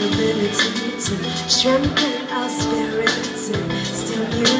the limitating, strengthen our spirits, still you.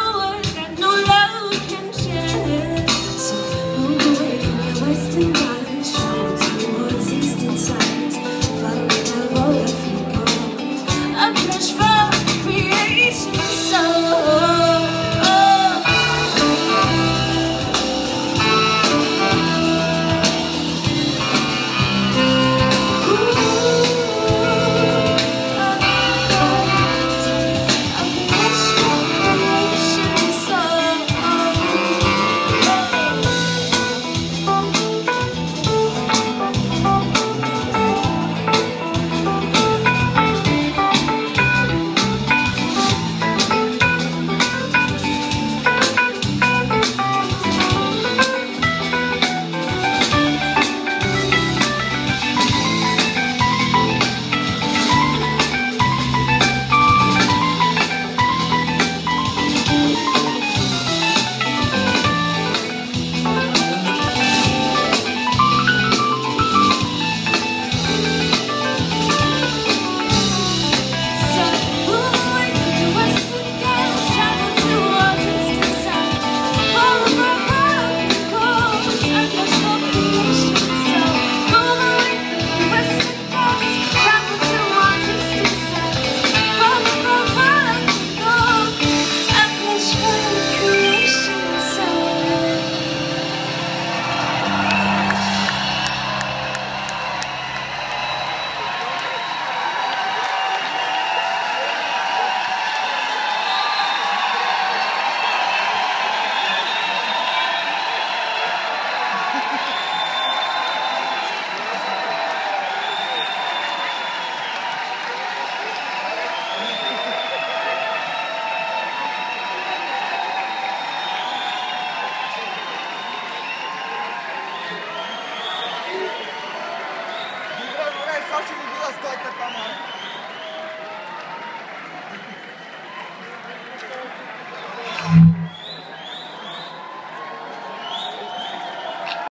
Почему было столько команд?